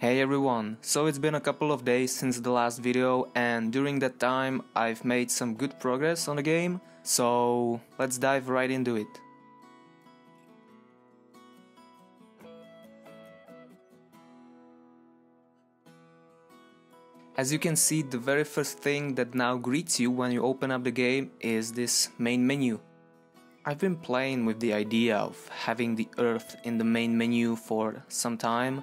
Hey everyone, so it's been a couple of days since the last video and during that time I've made some good progress on the game, so let's dive right into it. As you can see, the very first thing that now greets you when you open up the game is this main menu. I've been playing with the idea of having the Earth in the main menu for some time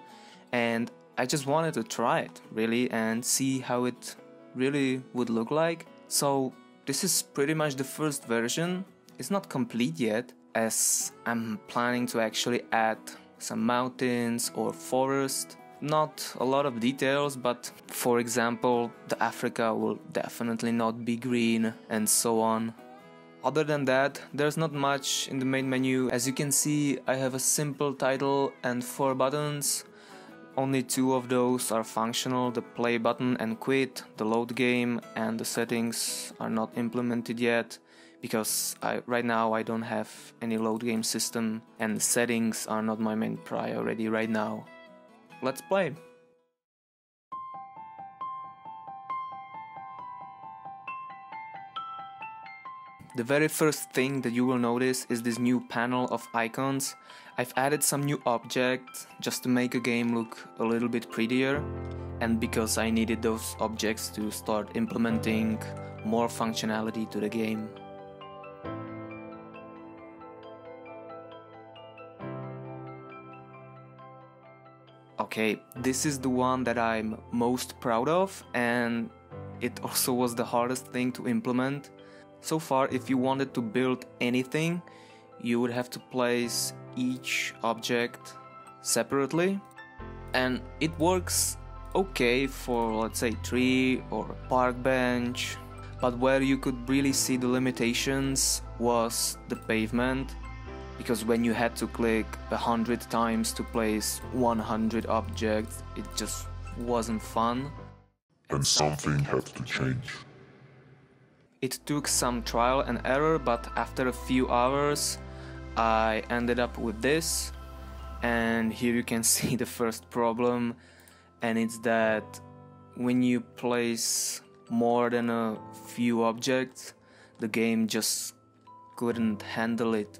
and I just wanted to try it really and see how it really would look like. So this is pretty much the first version. It's not complete yet as I'm planning to actually add some mountains or forest. Not a lot of details, but for example, the Africa will definitely not be green and so on. Other than that, there's not much in the main menu. As you can see, I have a simple title and four buttons. Only two of those are functional, the play button and quit, the load game and the settings are not implemented yet because I, right now I don't have any load game system and settings are not my main priority right now. Let's play! The very first thing that you will notice is this new panel of icons. I've added some new objects just to make a game look a little bit prettier and because I needed those objects to start implementing more functionality to the game. Okay, this is the one that I'm most proud of and it also was the hardest thing to implement so far, if you wanted to build anything, you would have to place each object separately. And it works okay for let's say tree or park bench. But where you could really see the limitations was the pavement. Because when you had to click a hundred times to place 100 objects it just wasn't fun. And something had to change it took some trial and error, but after a few hours, I ended up with this. And here you can see the first problem, and it's that when you place more than a few objects, the game just couldn't handle it.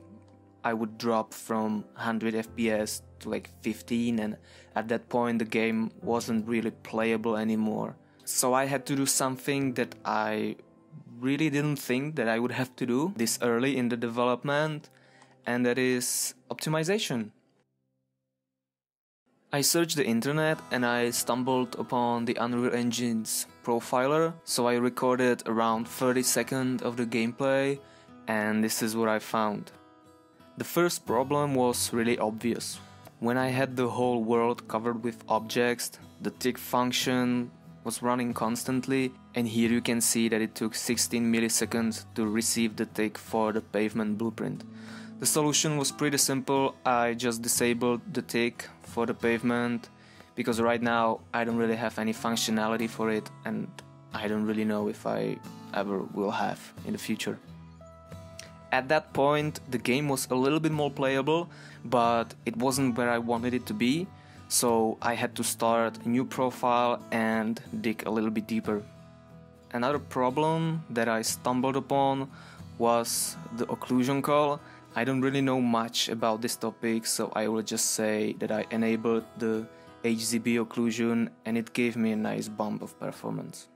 I would drop from 100 FPS to like 15, and at that point, the game wasn't really playable anymore. So I had to do something that I really didn't think that I would have to do this early in the development, and that is optimization. I searched the internet and I stumbled upon the Unreal Engine's profiler, so I recorded around 30 seconds of the gameplay, and this is what I found. The first problem was really obvious. When I had the whole world covered with objects, the tick function was running constantly and here you can see that it took 16 milliseconds to receive the tick for the pavement blueprint. The solution was pretty simple, I just disabled the tick for the pavement because right now I don't really have any functionality for it and I don't really know if I ever will have in the future. At that point the game was a little bit more playable but it wasn't where I wanted it to be so I had to start a new profile and dig a little bit deeper. Another problem that I stumbled upon was the occlusion cull. I don't really know much about this topic, so I will just say that I enabled the HZB occlusion and it gave me a nice bump of performance.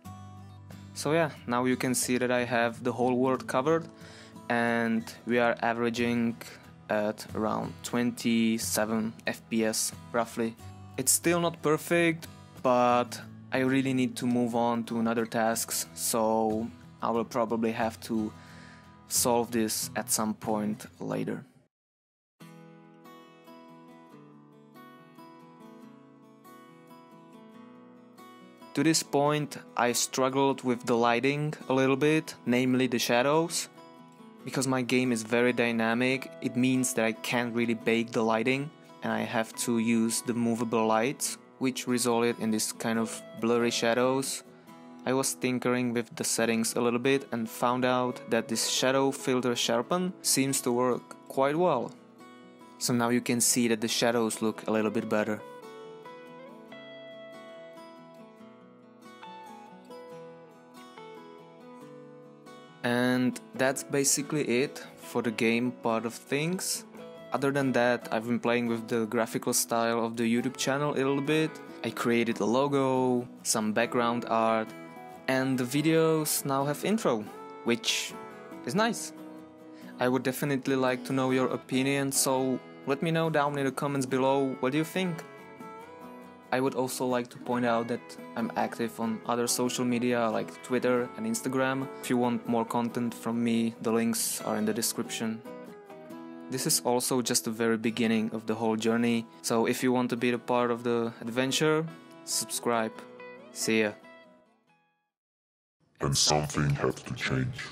So yeah, now you can see that I have the whole world covered and we are averaging at around 27 FPS roughly. It's still not perfect, but I really need to move on to another tasks, so I will probably have to solve this at some point later. To this point, I struggled with the lighting a little bit, namely the shadows. Because my game is very dynamic, it means that I can't really bake the lighting and I have to use the movable lights, which resulted in this kind of blurry shadows. I was tinkering with the settings a little bit and found out that this shadow filter sharpen seems to work quite well. So now you can see that the shadows look a little bit better. And that's basically it for the game part of things. Other than that, I've been playing with the graphical style of the YouTube channel a little bit. I created a logo, some background art, and the videos now have intro, which is nice. I would definitely like to know your opinion, so let me know down in the comments below what do you think. I would also like to point out that I'm active on other social media like Twitter and Instagram. If you want more content from me, the links are in the description. This is also just the very beginning of the whole journey, so if you want to be a part of the adventure, subscribe. See ya. And something had to change.